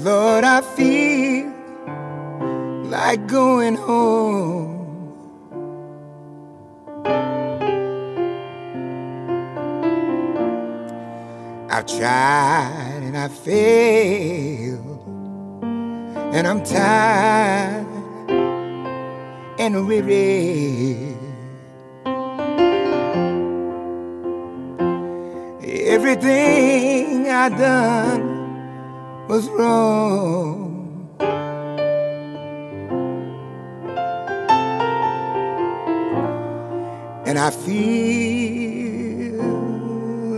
Lord, I feel like going home. I've tried and I failed, and I'm tired and weary. Everything I've done was wrong. And I feel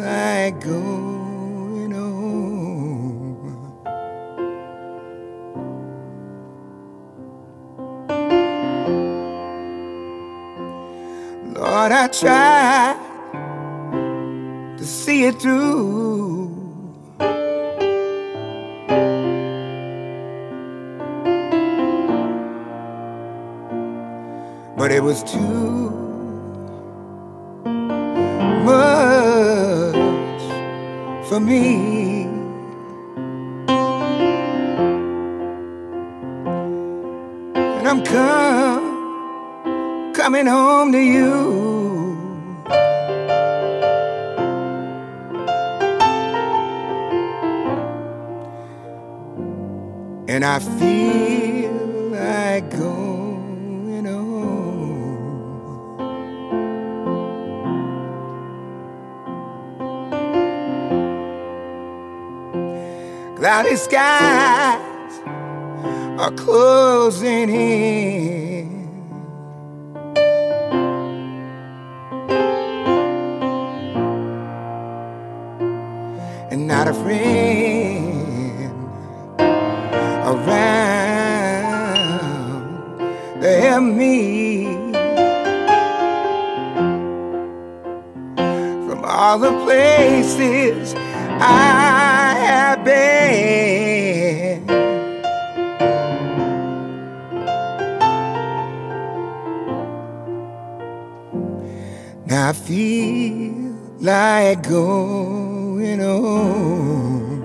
like going home. Lord, I tried to see it through. But it was too much for me. And I'm come, coming home to you. And I feel like going Cloudy skies are closing in. And not a friend around to help me. From all the places I been. Now I feel like going home.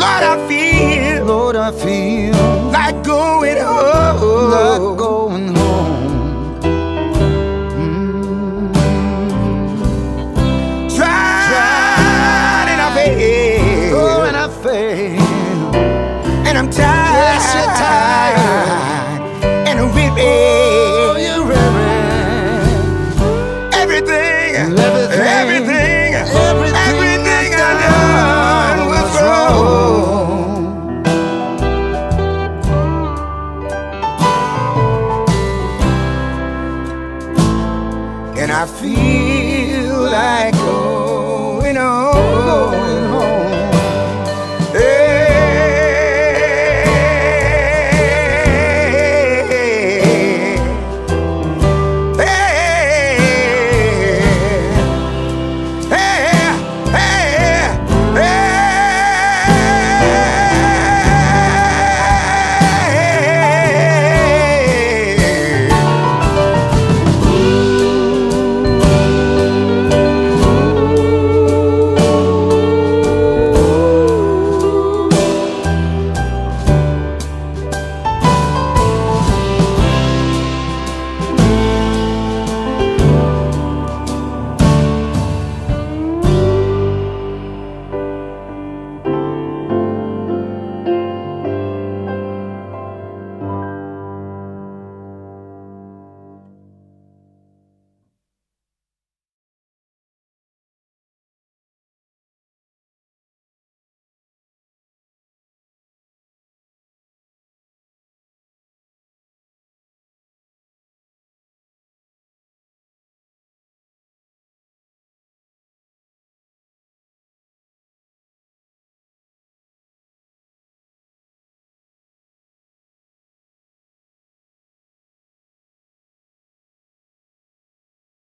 Lord, I feel Lord, I feel like going home. like going home. tired. Yes, you're tired. And weary. Oh, you're. Everything. Everything. Everything. Everything, everything I done was wrong. And I feel like going on.